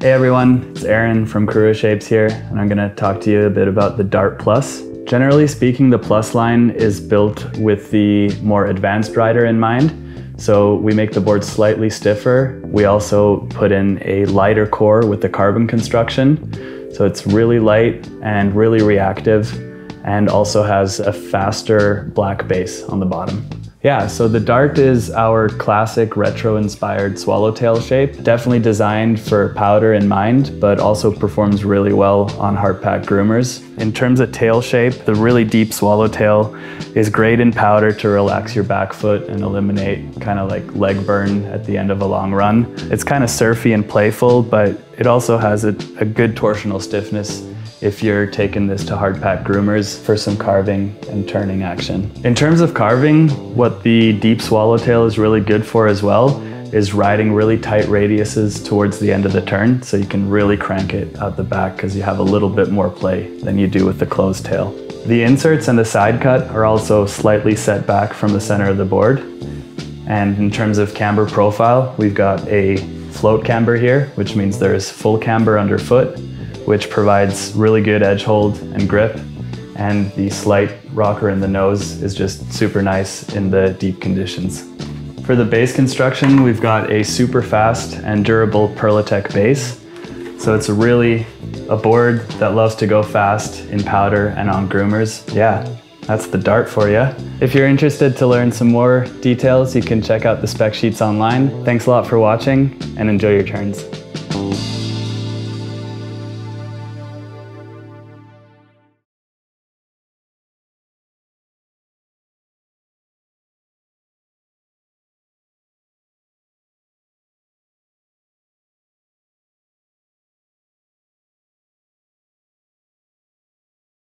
Hey everyone, it's Aaron from Korua Shapes here, and I'm gonna talk to you a bit about the Dart Plus. Generally speaking, the Plus line is built with the more advanced rider in mind. So we make the board slightly stiffer. We also put in a lighter core with the carbon construction. So it's really light and really reactive and also has a faster black base on the bottom. Yeah, so the Dart is our classic retro-inspired swallowtail shape. Definitely designed for powder in mind, but also performs really well on hard pack groomers. In terms of tail shape, the really deep swallowtail is great in powder to relax your back foot and eliminate kind of like leg burn at the end of a long run. It's kind of surfy and playful, but it also has a, a good torsional stiffness if you're taking this to hard pack groomers for some carving and turning action. In terms of carving, what the deep swallowtail is really good for as well is riding really tight radiuses towards the end of the turn so you can really crank it out the back because you have a little bit more play than you do with the closed tail. The inserts and the side cut are also slightly set back from the center of the board. And in terms of camber profile, we've got a float camber here, which means there's full camber underfoot which provides really good edge hold and grip. And the slight rocker in the nose is just super nice in the deep conditions. For the base construction, we've got a super fast and durable Perlitech base. So it's really a board that loves to go fast in powder and on groomers. Yeah, that's the Dart for you. If you're interested to learn some more details, you can check out the spec sheets online. Thanks a lot for watching and enjoy your turns.